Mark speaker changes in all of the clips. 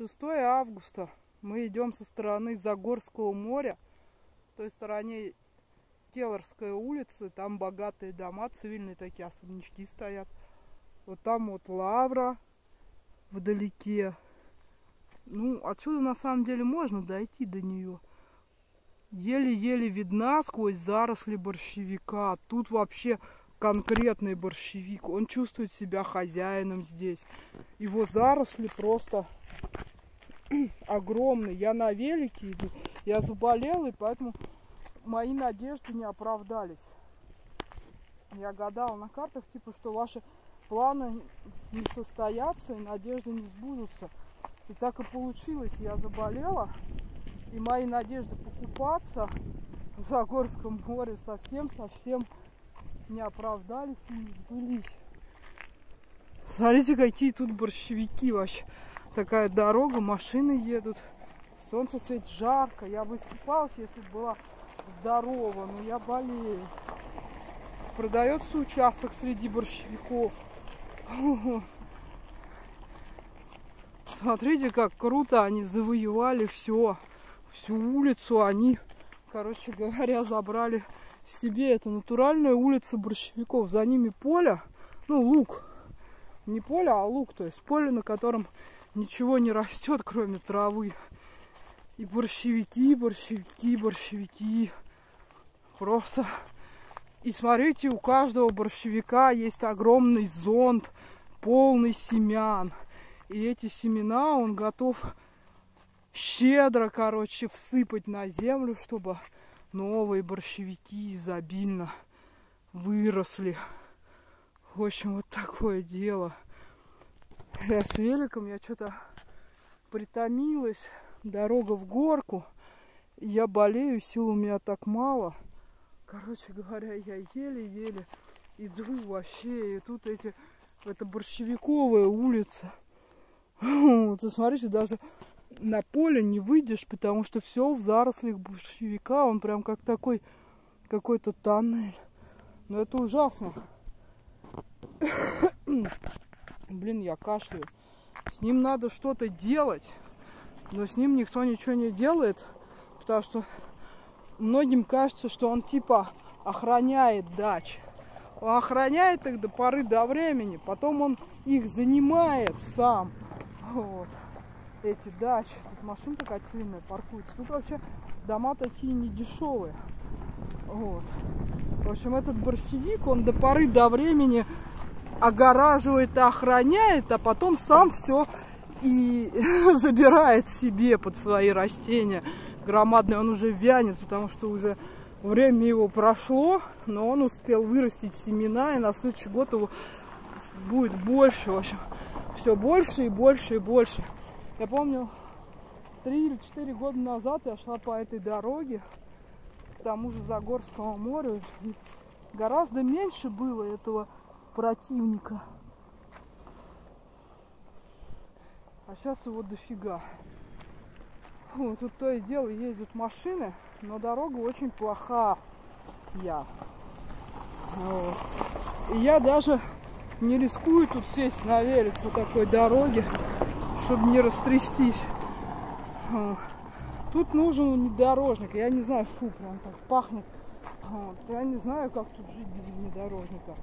Speaker 1: 6 августа. Мы идем со стороны Загорского моря. Той стороне Келлорская улица. Там богатые дома, цивильные такие особнячки стоят. Вот там вот лавра вдалеке. Ну, отсюда на самом деле можно дойти до нее. Еле-еле видна сквозь заросли борщевика. Тут вообще конкретный борщевик. Он чувствует себя хозяином здесь. Его заросли просто огромные. Я на велике иду. Я заболел, и поэтому мои надежды не оправдались. Я гадал на картах, типа, что ваши планы не состоятся и надежды не сбудутся. И так и получилось. Я заболела, и мои надежды покупаться в Загорском море совсем-совсем не оправдались и не сбылись. Смотрите, какие тут борщевики вообще. Такая дорога, машины едут. Солнце светит жарко. Я бы искупалась, если бы была здорова, но я болею. Продается участок среди борщевиков. Смотрите, как круто они завоевали все. Всю улицу они, короче говоря, забрали себе. Это натуральная улица борщевиков. За ними поле, ну, лук. Не поле, а лук. То есть поле, на котором ничего не растет, кроме травы. И борщевики, борщевики, борщевики. Просто. И смотрите, у каждого борщевика есть огромный зонт, полный семян. И эти семена он готов щедро, короче, всыпать на землю, чтобы новые борщевики изобильно выросли. В общем, вот такое дело. Я с великом, я что-то притомилась. Дорога в горку. Я болею, сил у меня так мало. Короче говоря, я еле-еле иду вообще. И тут эти... Это борщевиковая улица. Вот, смотрите, даже на поле не выйдешь, потому что все в зарослях борщевика. Он прям как такой какой-то тоннель. Но это ужасно. Блин, я кашляю. С ним надо что-то делать, но с ним никто ничего не делает, потому что многим кажется, что он типа охраняет дач. Он охраняет их до поры до времени, потом он их занимает сам. Вот. Эти дачи. Тут машина такая сильная паркуется. Тут вообще дома такие не дешевые. Вот. В общем, этот борщевик, он до поры до времени огораживает и охраняет, а потом сам все и забирает себе под свои растения громадные. Он уже вянет, потому что уже время его прошло, но он успел вырастить семена, и на следующий год его будет больше. В общем, все больше и больше и больше. Я помню, три или четыре года назад я шла по этой дороге к тому же Загорскому морю. И гораздо меньше было этого противника. А сейчас его дофига. Фу, тут то и дело ездят машины, но дорога очень плоха. Я. Вот. И я даже не рискую тут сесть на велик по такой дороге, чтобы не растрястись. Тут нужен внедорожник. Я не знаю, фу, прям так пахнет. Я не знаю, как тут жить без внедорожника.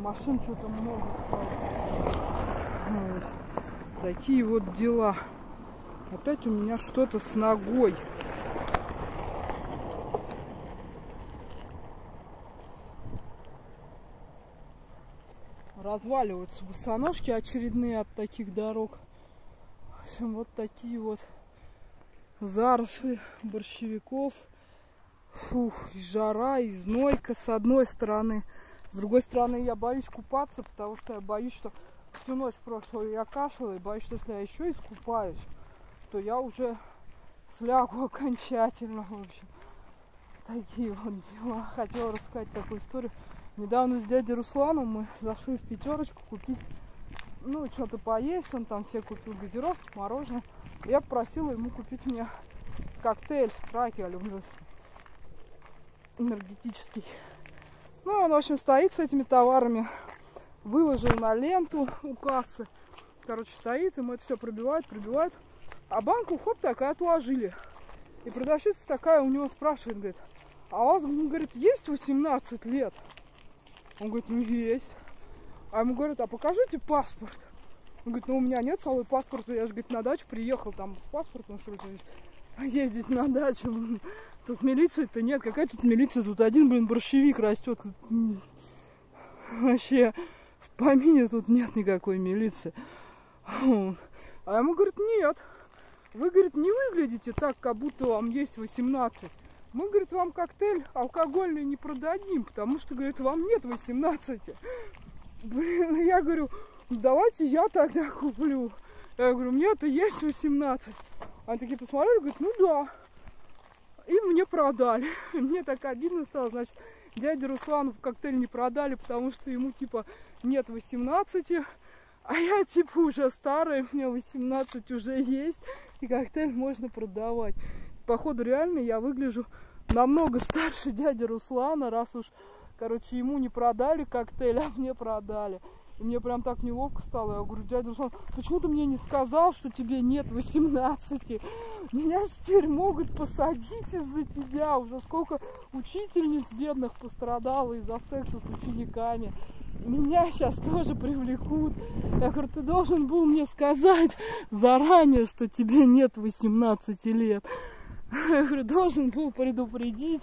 Speaker 1: Машин что-то много стало. Такие вот дела. Опять у меня что-то с ногой. Разваливаются босоножки очередные от таких дорог. В общем, вот такие вот заросли борщевиков. Фух, и жара, и знойка с одной стороны. С другой стороны, я боюсь купаться, потому что я боюсь, что всю ночь прошлую я кашляла, и боюсь, что если я еще искупаюсь, то я уже слягу окончательно, в общем. Такие вот дела. Хотела рассказать такую историю. Недавно с дядей Русланом мы зашли в пятерочку купить, ну, что-то поесть. Он там все купил газировку, мороженое. Я попросила ему купить мне коктейль страйк, я люблю энергетический. Ну, он, в общем, стоит с этими товарами, выложил на ленту у кассы. короче, стоит, ему это все пробивает, пробивает. А банку, хоп, так и отложили. И продавщица такая у него спрашивает, говорит, а у вас, он говорит, есть 18 лет? Он говорит, ну есть. А ему говорят, а покажите паспорт. Он говорит, ну у меня нет с паспорта, я же, говорит, на дачу приехал там с паспортом, что ли, ездить на дачу. Тут милиции-то нет, какая тут милиция, тут один, блин, борщевик растет. Вообще, в помине тут нет никакой милиции. А ему говорит, нет, вы, говорит, не выглядите так, как будто вам есть 18. Мы, говорит, вам коктейль алкогольный не продадим, потому что, говорит, вам нет 18. Блин, я говорю, давайте я тогда куплю. Я говорю, мне-то есть 18. Они такие посмотрели, говорят, ну да. И мне продали. Мне так обидно стало, значит, дяде Руслану коктейль не продали, потому что ему типа нет 18, а я типа уже старая, мне 18 уже есть, и коктейль можно продавать. Походу реально я выгляжу намного старше дяди Руслана, раз уж, короче, ему не продали коктейль, а мне продали. И мне прям так неловко стало. Я говорю, дядя Руслан, почему ты мне не сказал, что тебе нет 18? Меня же теперь могут посадить из-за тебя. Уже сколько учительниц бедных пострадало из-за секса с учениками. Меня сейчас тоже привлекут. Я говорю, ты должен был мне сказать заранее, что тебе нет 18 лет. Я говорю, должен был предупредить.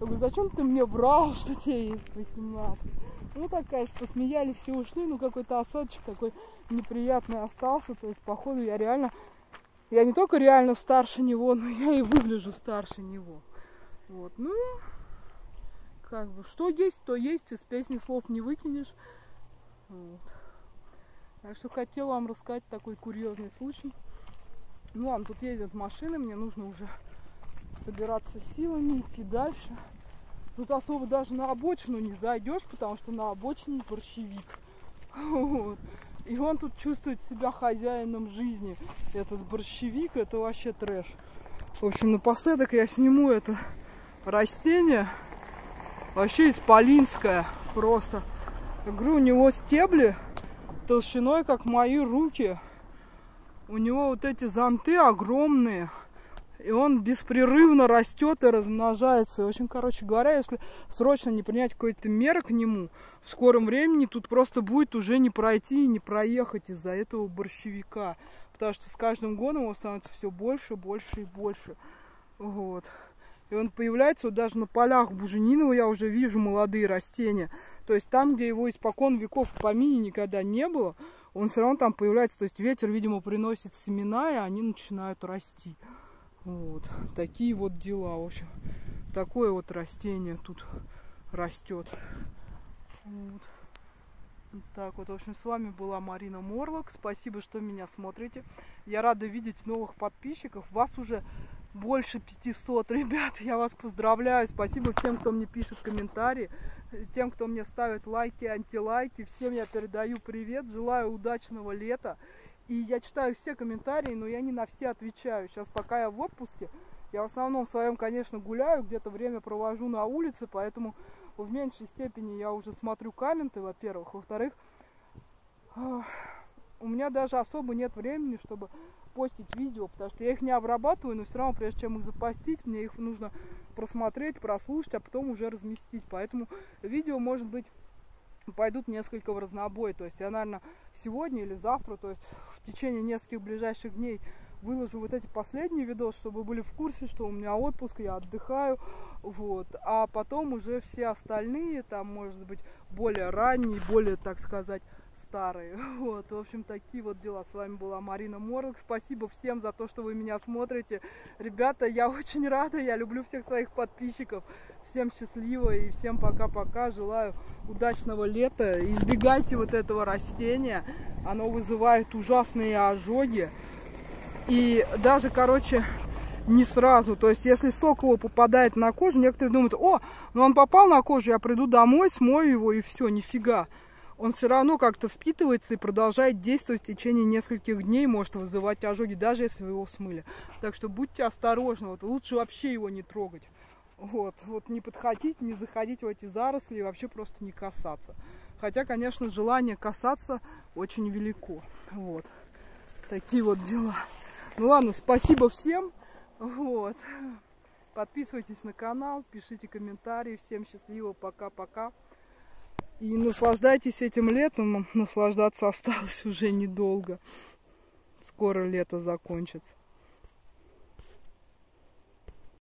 Speaker 1: Я говорю, зачем ты мне врал, что тебе есть 18? Ну, такая, посмеялись, все ушли, ну, какой-то осадочек такой неприятный остался. То есть, походу, я реально, я не только реально старше него, но я и выгляжу старше него. Вот, ну, как бы, что есть, то есть, из песни слов не выкинешь. Вот. Так что хотела вам рассказать такой курьезный случай. Ну ладно, тут ездят машины, мне нужно уже собираться силами, идти дальше. Тут особо даже на обочину не зайдешь, потому что на обочине борщевик. Вот. И он тут чувствует себя хозяином жизни. Этот борщевик, это вообще трэш. В общем, напоследок я сниму это растение. Вообще исполинское просто. Я говорю, у него стебли толщиной, как мои руки. У него вот эти зонты огромные. И он беспрерывно растет и размножается. В общем, короче говоря, если срочно не принять какой-то меры к нему, в скором времени тут просто будет уже не пройти и не проехать из-за этого борщевика. Потому что с каждым годом его становится все больше, больше и больше. Вот. И он появляется вот даже на полях Буженинова, я уже вижу молодые растения. То есть там, где его испокон веков в помине никогда не было, он все равно там появляется. То есть ветер, видимо, приносит семена, и они начинают расти. Вот. Такие вот дела, в общем. Такое вот растение тут растет. Вот. Так вот, в общем, с вами была Марина Морлок. Спасибо, что меня смотрите. Я рада видеть новых подписчиков. Вас уже больше 500, ребят. Я вас поздравляю. Спасибо всем, кто мне пишет комментарии. Тем, кто мне ставит лайки, антилайки. Всем я передаю привет. Желаю удачного лета. И я читаю все комментарии, но я не на все отвечаю. Сейчас пока я в отпуске, я в основном в своем, конечно, гуляю, где-то время провожу на улице, поэтому в меньшей степени я уже смотрю комменты, во-первых. Во-вторых, у меня даже особо нет времени, чтобы постить видео, потому что я их не обрабатываю, но все равно, прежде чем их запостить, мне их нужно просмотреть, прослушать, а потом уже разместить. Поэтому видео может быть пойдут несколько в разнобой. То есть я, наверное, сегодня или завтра, то есть течение нескольких ближайших дней выложу вот эти последние видосы, чтобы вы были в курсе, что у меня отпуск, я отдыхаю, вот. А потом уже все остальные, там, может быть, более ранние, более, так сказать, старые. Вот, в общем, такие вот дела. С вами была Марина Морлок. Спасибо всем за то, что вы меня смотрите. Ребята, я очень рада, я люблю всех своих подписчиков. Всем счастливо и всем пока-пока. Желаю удачного лета. Избегайте вот этого растения. Оно вызывает ужасные ожоги. И даже, короче, не сразу. То есть, если сок его попадает на кожу, некоторые думают, о, ну он попал на кожу, я приду домой, смою его и все, нифига он все равно как-то впитывается и продолжает действовать в течение нескольких дней, может вызывать ожоги, даже если вы его смыли. Так что будьте осторожны, вот, лучше вообще его не трогать. Вот, вот не подходить, не заходить в эти заросли и вообще просто не касаться. Хотя, конечно, желание касаться очень велико. Вот, такие вот дела. Ну ладно, спасибо всем. Вот. Подписывайтесь на канал, пишите комментарии. Всем счастливо, пока-пока. И наслаждайтесь этим летом, наслаждаться осталось уже недолго. Скоро лето закончится.